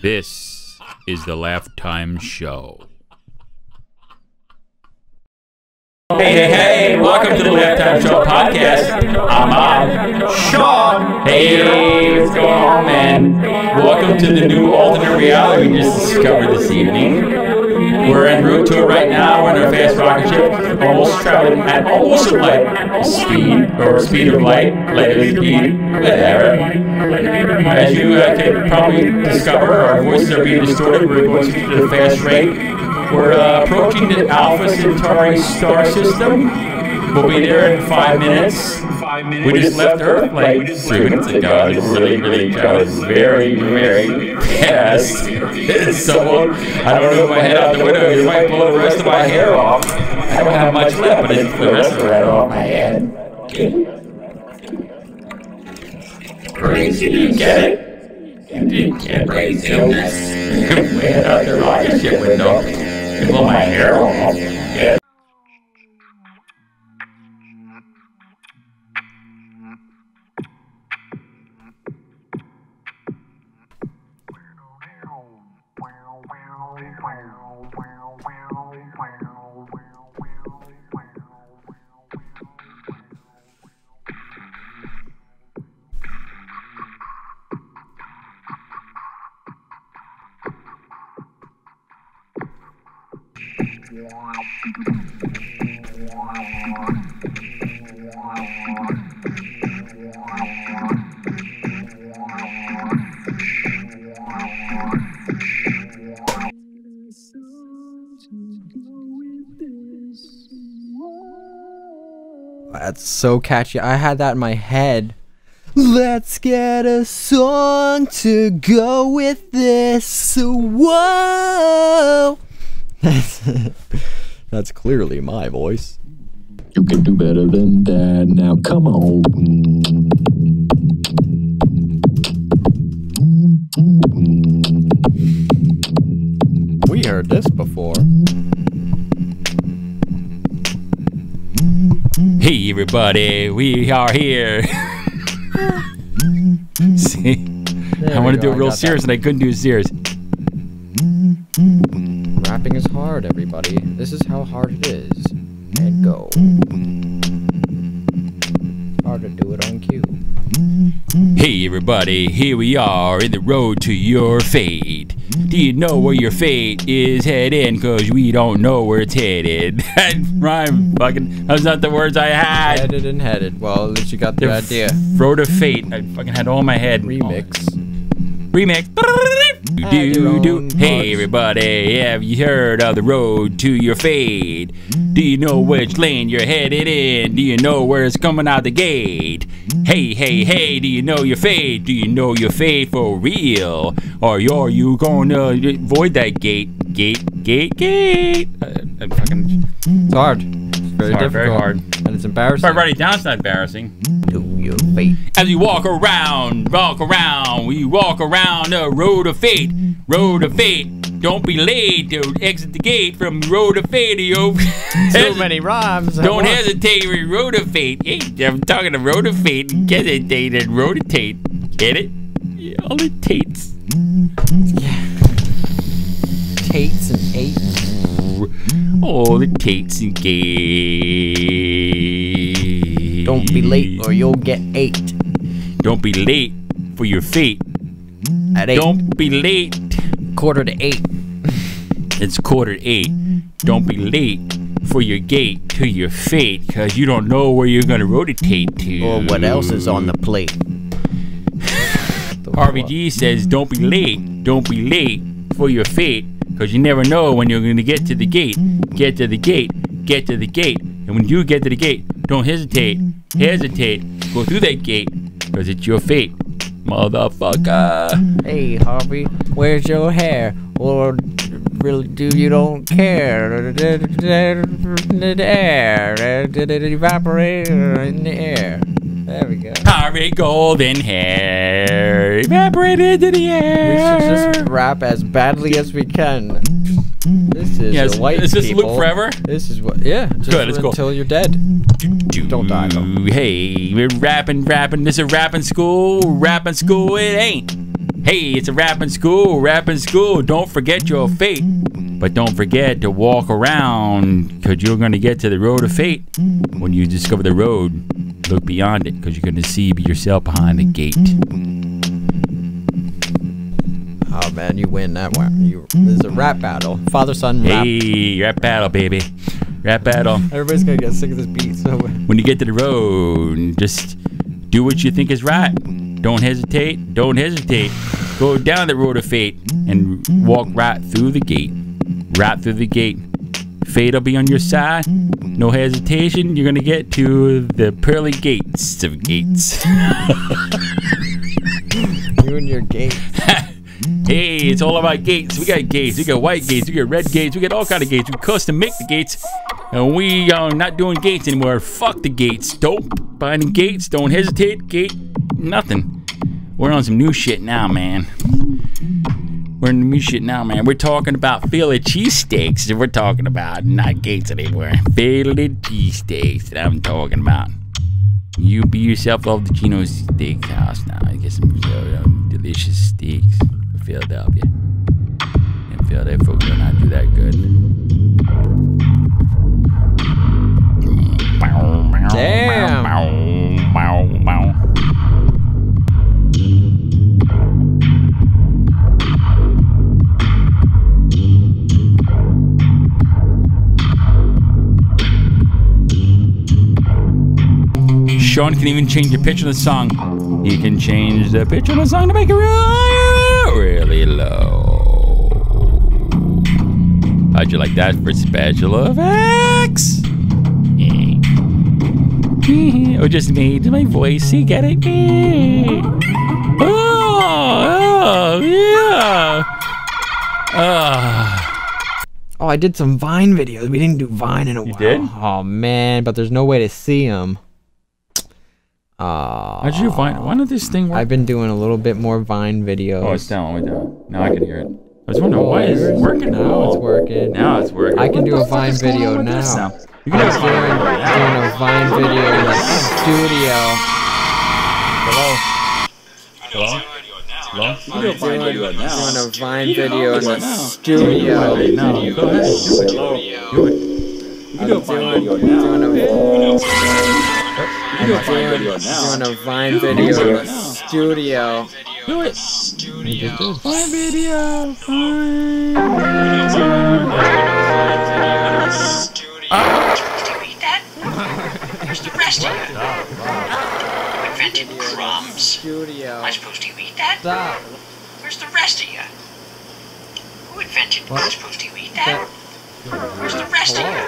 This is the Laugh Time Show. Hey, hey, hey, welcome to the Laugh Time Show podcast. I'm Bob. Sean. Hey, what's going on, man? Welcome to the new alternate reality we just discovered this evening. We're en route to it right now. In our fast rocket ship, almost traveling at almost light speed, or speed of light, light speed, whatever. As you uh, can probably discover, our voices are being distorted. We're going at a fast rate. We're uh, approaching the Alpha Centauri star system. We'll be there in five minutes. We just left Earth like three minutes ago. It's really, really goes very, very fast. so I don't know if my head out the window. It might blow the rest of my hair off. I don't have much left, but it's the rest of it off my head. Crazy, you get it? You didn't get crazy. Man, out the rocket ship window. It blew my hair off. That's so catchy. I had that in my head. Let's get a song to go with this. Whoa! That's, that's clearly my voice. You can do better than that. Now come on. We heard this before. Hey, everybody, we are here. See, I want to do it real serious, and I couldn't do it serious. Rapping is hard, everybody. This is how hard it is. And go. Hard to do it on cue. Hey, everybody, here we are in the road to your fate. Do you know where your fate is heading? Cause we don't know where it's headed. That rhyme, fucking, those not the words I had. Headed and headed. Well, at least you got the The idea. Road of Fate. I fucking had all my head. Remix. Remix. Add your Do, do. Hey everybody, have you heard of the road to your fate? Do you know which lane you're headed in? Do you know where it's coming out the gate? Hey, hey, hey, do you know your fate? Do you know your fate for real? Or are you gonna avoid that gate? Gate, gate, gate. Uh, I'm fucking. It's hard. It's very hard, difficult. very hard. And it's embarrassing. If I write it down, it's not embarrassing. To your fate. As we walk around, walk around, we walk around the road of fate, road of fate. Don't be late to exit the gate from road of fate. Yo. Too many rhymes. Don't once. hesitate with road of fate. Hey, I'm talking to road of fate. Hesitate and rotate. Get it? Yeah, all it takes. Tates and eights. All the tates and gate. Don't be late or you'll get eight. Don't be late for your fate. At eight. Don't be late. Quarter to eight. It's quarter to eight. Don't be late for your gate to your fate, cause you don't know where you're gonna rotate to. Or what else is on the plate. RBG says, don't be late. Don't be late for your fate, cause you never know when you're gonna get to the gate. Get to the gate. Get to the gate. And when you get to the gate, don't hesitate. Hesitate. Go through that gate, cause it's your fate. Motherfucker. Hey, Harvey, where's your hair? Or really do you don't care? The air. Did it evaporate in the air? There we go. Harvey Golden Hair evaporated into the air. We should just rap as badly as we can. This is Yeah, the is- white is this loop forever? This is what. Yeah. Just Good, let's go. until you're dead. Don't die, though. Hey, we're rapping, rapping. This is rapping school. Rapping school, it ain't. Hey, it's a rapping school. Rapping school. Don't forget your fate. But don't forget to walk around because you're going to get to the road of fate. When you discover the road, look beyond it because you're going to see yourself behind the gate. Oh man, you win that one. Mm-hmm. You, this is a rap mm-hmm. battle. Father son rap. Hey, rap battle, baby. Rap battle. Everybody's gonna get sick of this beat. So when you get to the road, just do what you think is right. Don't hesitate. Don't hesitate. Go down the road of fate and walk right through the gate. Right through the gate. Fate will be on your side. No hesitation. You're gonna get to the pearly gates of gates. you and your gate. hey, it's all about gates. We got gates. We got white gates. We got red gates. We got all kind of gates. We custom make the gates. And we are not doing gates anymore. Fuck the gates. Don't buy any gates. Don't hesitate. Gate. Nothing. We're on some new shit now, man. We're in the new shit now, man. We're talking about Philly cheesesteaks. We're talking about not gates anymore. Philly cheesesteaks that I'm talking about. You be yourself off the Gino's Steakhouse now. I get some uh, delicious steaks Philadelphia. And Philadelphia folks do not do that good. Damn. Sean can even change the pitch of the song. He can change the pitch of the song to make it really, How'd you like that for special effects? or just made my voice. You get it? Oh, oh, yeah. Ah. Oh, I did some Vine videos. We didn't do Vine in a while. did? Oh man, but there's no way to see them. Uh, How'd you find? Why did this thing work? I've been doing a little bit more Vine videos. Oh, it's down. Wait down. Now I can hear it. I was wondering why is it working Now it's working. Now it's working. I can do a Vine is going on video with this now. You I can was do a doing, Vine doing a Vine video in the studio. Hello. Hello. Hello. I'm doing, doing a Vine video in the studio. now. Go ahead. Do it. Do it. You can do a Vine video Doing a, now. doing You can Vine video now. doing a Vine video in the studio. Do it. You just did. Vine video. Vine. Did you eat that? Where's the rest of you? Who invented crumbs? Studio. Am I supposed to eat that? Stop. Where's the rest of you? Who invented? Am I supposed to eat that? Where's the rest of you?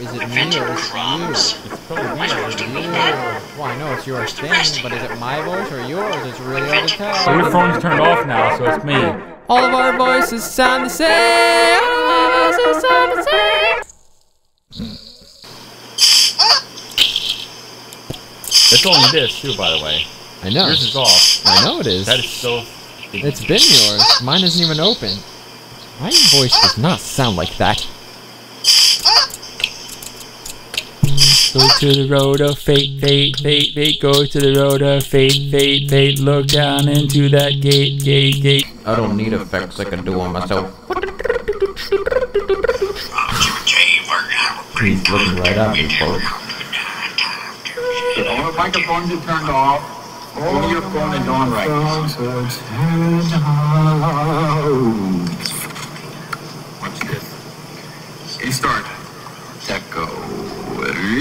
Is it me or is it crumbs? you? Am I supposed to eat that? Well, I know it's your thing, but is it my voice or yours? It's really hard to tell. So your phone's turned off now, so it's me. All of our voices sound the same. All of our voices sound the same. It's only this too, by the way. I know. Yours is off. I know it is. That is so. It's been yours. Mine isn't even open. My voice does not sound like that. Go to the road of fate, fate, fate, fate. Go to the road of fate, fate, fate. Look down into that gate, gate, gate. I don't need effects. I can do them myself. He's looking right at me, folks. All the microphones are turned off. Only your phone is on right now. What's this? You start. What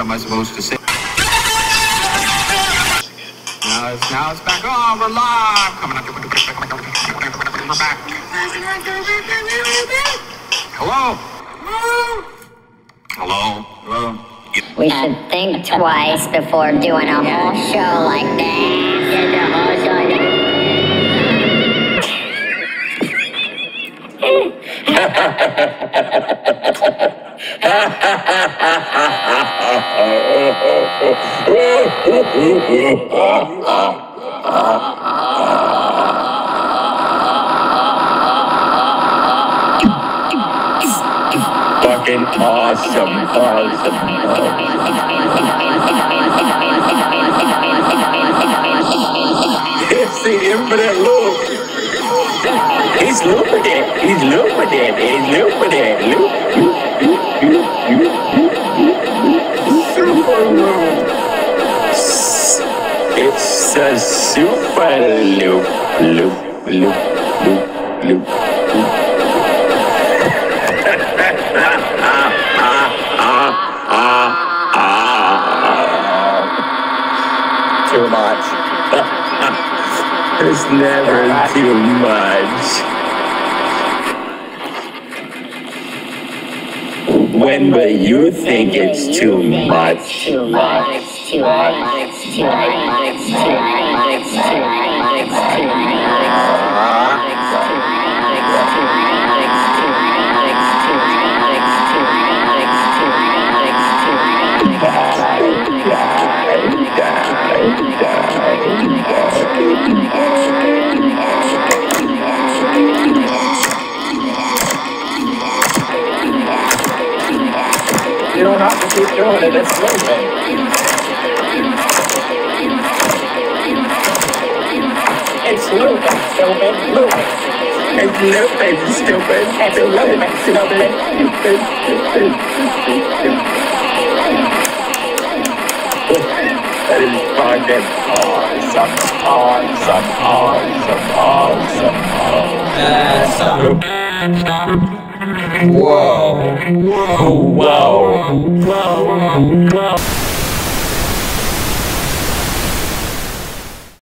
am I supposed to say? Now it's, now it's back on. We're live. Coming up. We're back. Hello? Hello? Hello? We should think twice before doing a whole show like that. Fucking awesome, awesome. it's the infinite loop. He's looping it. He's looping it. He's looping it. Loop. A super loop. Loop, loop, loop, loop. Too much. There's never too much. When will you think it's too much? Too much, too much, too much, You don't have to keep doing it, it's moving. Look, so it's looping, stupid, looping. It's looping, stupid. It's looping, stupid. That is fucking awesome, awesome, awesome, awesome. Whoa. Whoa. Whoa. Whoa.